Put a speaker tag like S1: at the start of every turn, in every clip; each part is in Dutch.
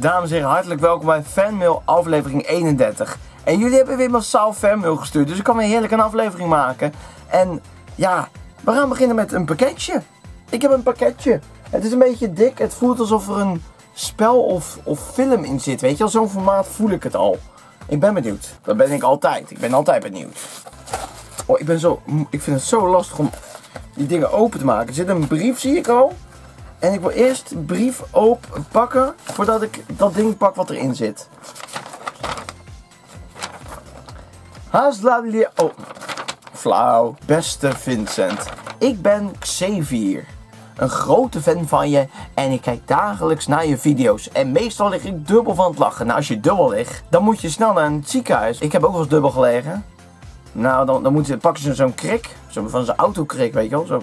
S1: Dames en heren, hartelijk welkom bij Fanmail aflevering 31. En jullie hebben weer massaal fanmail gestuurd, dus ik kan weer heerlijk een aflevering maken. En ja, we gaan beginnen met een pakketje. Ik heb een pakketje. Het is een beetje dik, het voelt alsof er een spel of, of film in zit, weet je wel. Zo'n formaat voel ik het al. Ik ben benieuwd. Dat ben ik altijd. Ik ben altijd benieuwd. Oh, ik ben zo... Ik vind het zo lastig om die dingen open te maken. Er zit een brief, zie ik al. En ik wil eerst de brief open pakken voordat ik dat ding pak wat erin zit. Haasladelier. Oh, flauw. Beste Vincent. Ik ben Xavier. Een grote fan van je en ik kijk dagelijks naar je video's. En meestal lig ik dubbel van het lachen. Nou, als je dubbel ligt, dan moet je snel naar het ziekenhuis. Ik heb ook wel eens dubbel gelegen. Nou, dan, dan je, pakken ze zo'n krik. Zo van zijn autokrik, weet je wel. Zo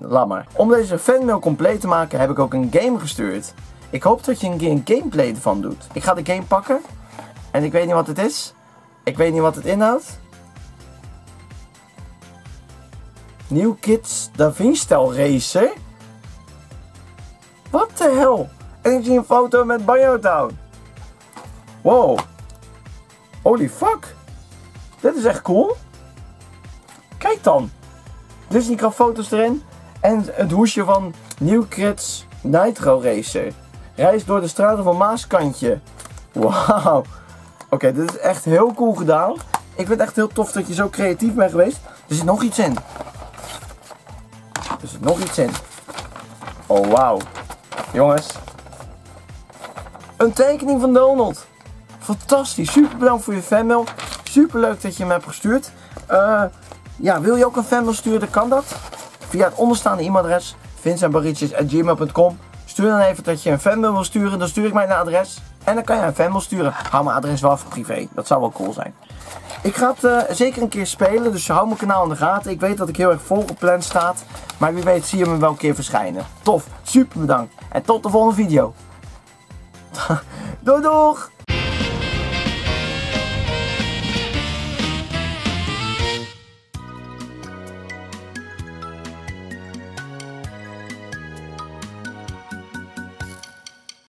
S1: Laat maar. Om deze fanmail compleet te maken heb ik ook een game gestuurd. Ik hoop dat je een een gameplay ervan doet. Ik ga de game pakken. En ik weet niet wat het is. Ik weet niet wat het inhoudt. New Kids Da Vinci Style Racer. Wat de hel? En ik zie een foto met Banjo Town. Wow. Holy fuck. Dit is echt cool. Kijk dan. Disney kan foto's erin. En het hoesje van New Kids Nitro Racer. Reis door de straten van Maaskantje. Wauw. Oké, dit is echt heel cool gedaan. Ik vind het echt heel tof dat je zo creatief bent geweest. Er zit nog iets in. Er zit nog iets in. Oh, wauw. Jongens. Een tekening van Donald. Fantastisch. Super bedankt voor je fanmail. Super leuk dat je hem hebt gestuurd. Uh, ja, wil je ook een fanmail sturen, dan kan dat. Via het onderstaande e-mailadres vincentbaritjes.gmail.com Stuur dan even dat je een fanmail wil sturen, dan stuur ik mijn adres. En dan kan je een fanmail sturen. Hou mijn adres wel voor privé, dat zou wel cool zijn. Ik ga het uh, zeker een keer spelen, dus hou mijn kanaal in de gaten. Ik weet dat ik heel erg volgepland staat, maar wie weet zie je me wel een keer verschijnen. Tof, super bedankt. En tot de volgende video. doei doeg!